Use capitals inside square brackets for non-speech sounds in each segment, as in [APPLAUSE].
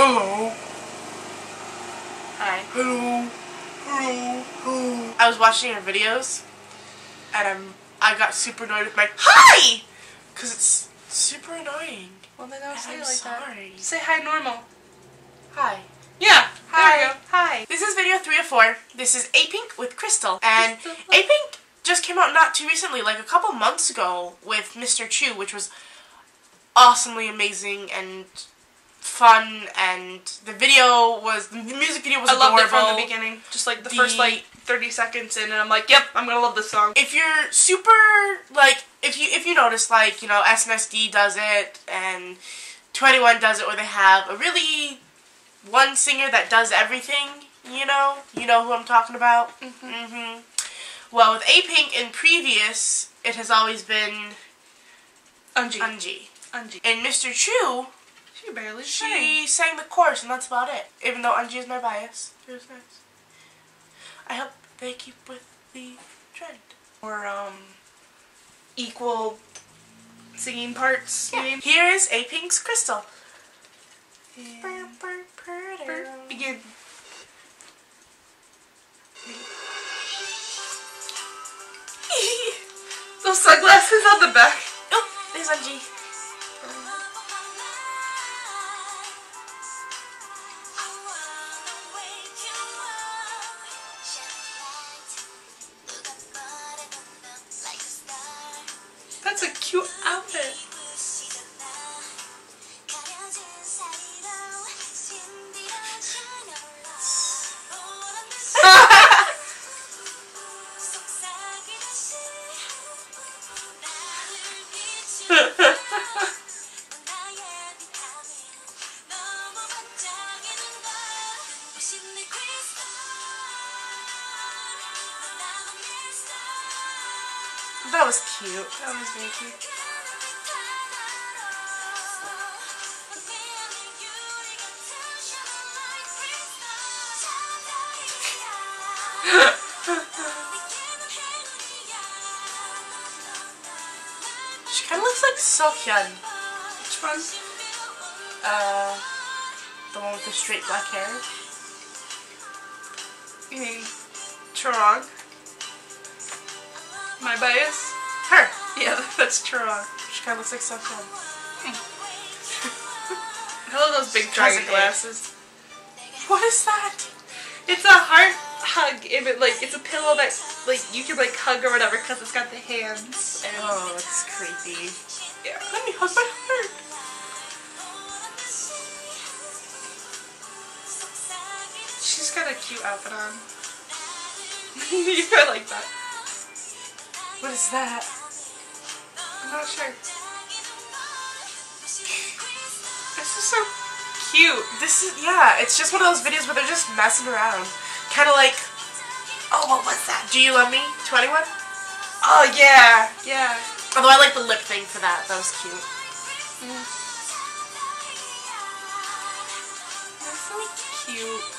Hello. Hi. Hello. Hello. Hello. I was watching your videos, and I'm I got super annoyed with my hi, cause it's super annoying. Well, then don't say I'm like sorry. that. Say hi normal. Hi. Yeah. Hi. There we go. Hi. This is video three of four. This is A Pink with Crystal, and Crystal. A Pink just came out not too recently, like a couple months ago, with Mr. Chu, which was awesomely amazing and fun, and the video was the music video was I adorable. loved it from the beginning. Just like the, The- first like 30 seconds in, and I'm like, yep, I'm gonna love this song. if you're super like if you if you notice like you know SNSD does it and 2NE1 does it where they have a really one singer that does everything you know you know who I'm talking about mm-hmm. well with A Pink in previous it has always been Eunji. Eunji Eunji. and Mr. Chu She barely she sang the chorus and that's about it even though Eunji is my bias it was nice I hope they keep with the trend Or um, equal singing parts. You mean? Here is A Pink's Crystal. And begin. [LAUGHS] Those sunglasses on the back. oh, there's Angie. That's a cute outfit. [LAUGHS] That was cute. That was very cute. [LAUGHS] She kind of looks like Sohyun. Which one? Uh, the one with the straight black hair. You mean Chorong? My bias? Her. Yeah, [LAUGHS] that's true. She kind of looks like Sohyun. Hmm. [LAUGHS] I love those big dragon glasses. What is that? It's a heart hug. If it like it's a pillow that like you can like hug or whatever because it's got the hands. And, Oh, that's creepy. yeah. Let me hug my heart. She's got a cute outfit on. [LAUGHS] you like that. What is that? I'm not sure. This is so cute. This is yeah. It's just one of those videos where they're just messing around, kind of like. Oh, what was that? Do you love me? Twenty one. Oh yeah, yeah. Although I like the lip thing for that. That was cute. Mm. They're so cute.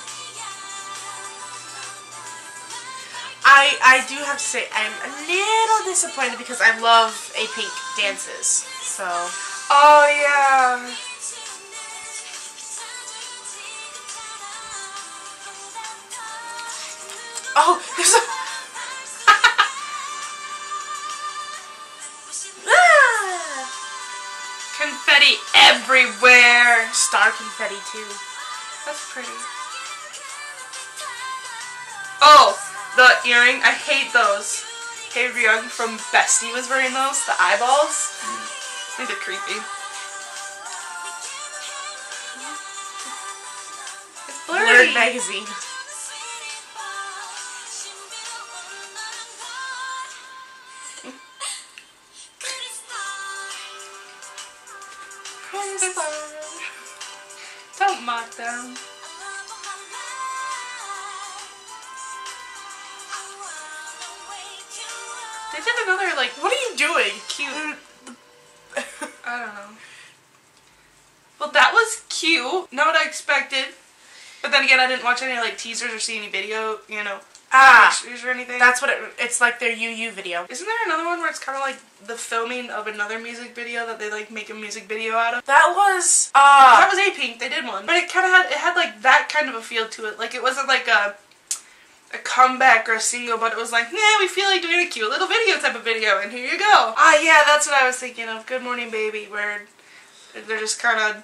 I I do have to say I'm a little disappointed because I love A Pink dances. So Oh yeah. oh, there's a. [LAUGHS] Confetti everywhere. Star confetti too. That's pretty. Oh, the earring. I hate those. Haeryung from Bestie was wearing those. The eyeballs. Think they're creepy. It's blurry. Blurred magazine. [LAUGHS] Don't mock them. They did another like What are you doing? cute. [LAUGHS] I don't know. Well, that was cute. Not what I expected. But then again, I didn't watch any like teasers or see any video, you know, Ah, pictures or anything. that's what it. It's like their UU video. Isn't there another one where it's kind of like the filming of another music video that they like make a music video out of? That was that uh was A Pink. They did one, but it kind of had it had like that kind of a feel to it. Like it wasn't like a comeback or a single, but it was like, yeah, we feel like doing a cute little video type of video, and here you go. Ah, yeah, that's what I was thinking of. Good Morning Baby, where they're just kind of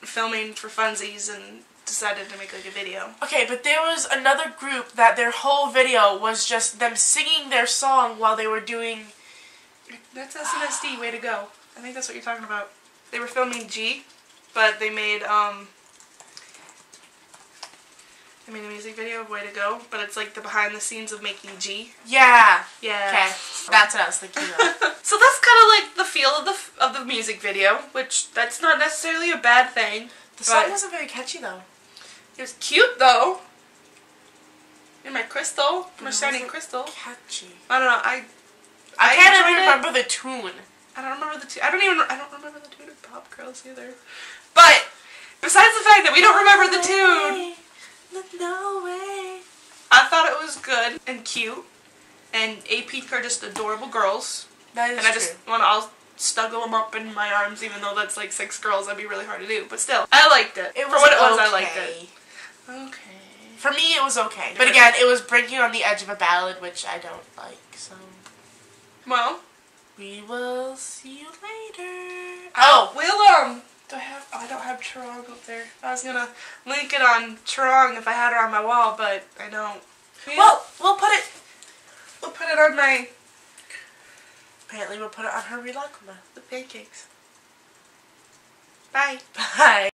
filming for funsies and decided to make like a video. okay, but there was another group that their whole video was just them singing their song while they were doing. That's SNSD. Way to go. I think that's what you're talking about. They were filming Gee, but they made um. They made a music video of Way to Go, but it's like the behind the scenes of making Gee. Yeah. Yeah. Okay, that's what I was thinking of. [LAUGHS] so that's kind of like the feel of the of the music video, which that's not necessarily a bad thing. The song wasn't very catchy though. It was cute though. In my crystal, my shining crystal. Catchy. I don't know. I I, I can't even remember the tune. I don't remember the tune. I don't even. I don't remember the tune of Pop Girls either. But besides the fact that we don't remember the tune, No way. I thought it was good and cute. And A Pink are just adorable girls. That is and I true. just want to all snuggle them up in my arms, even though that's like six girls. That'd be really hard to do. But still, I liked it. It For what it was, okay. I liked it. Okay. For me, it was okay. But again, it was breaking on the edge of a ballad, which I don't like. So Well, we will see you later. oh, Oh, we'll um. Do I have? Oh, I don't have Chorong up there. I was gonna link it on Chorong if I had her on my wall, but I don't. well, we'll put it. we'll put it on my Apparently, we'll put it on her Rilakkuma. the pancakes. Bye. [LAUGHS] Bye.